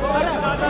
Para, para.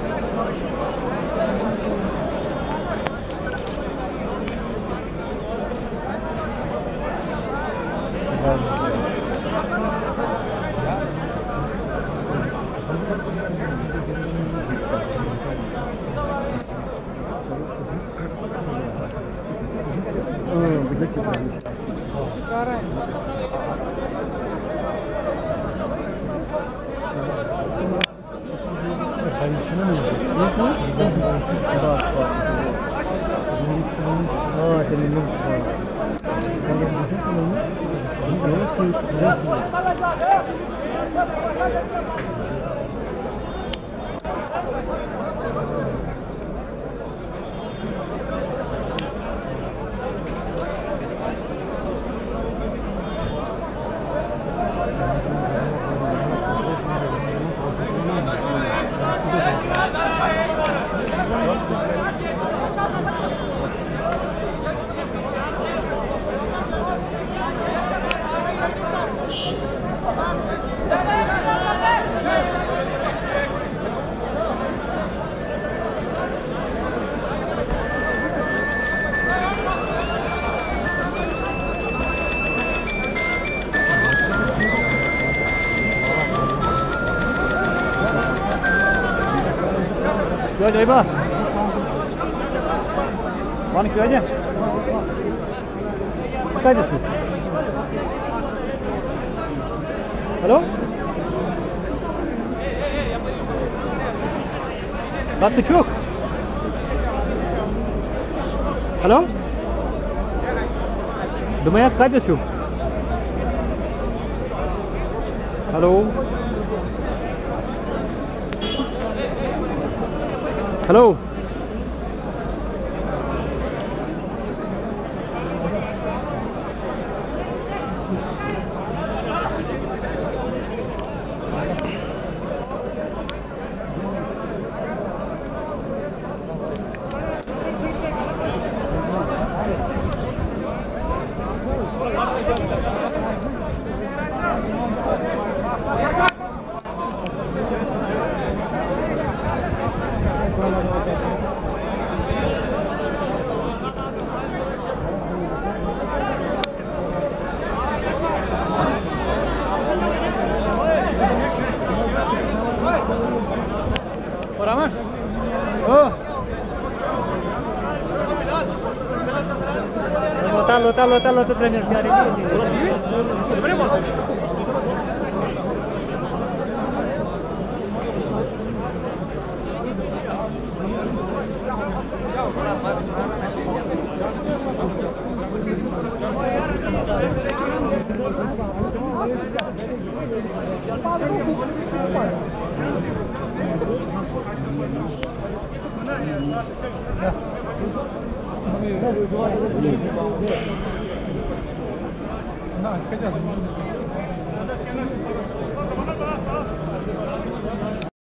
Nasıl? Aa, senin ne koyalım. Kjør driva. Var det kjøret? Skal det sitt? Hallo? Ratteçuk. Hallo? Думаю, Кадисю. Hallo? Hallo? Hello. Καλό, καλό το τρένερ Γκάρι. Yeah. 何だって何だって何だって何だって何だって何だって何だって何だって